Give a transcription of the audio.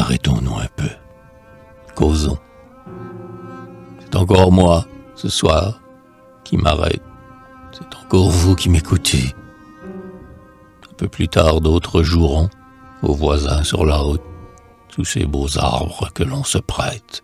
arrêtons-nous un peu. Causons. C'est encore moi, ce soir, qui m'arrête. C'est encore vous qui m'écoutez. Un peu plus tard, d'autres joueront, aux voisins sur la route, sous ces beaux arbres que l'on se prête.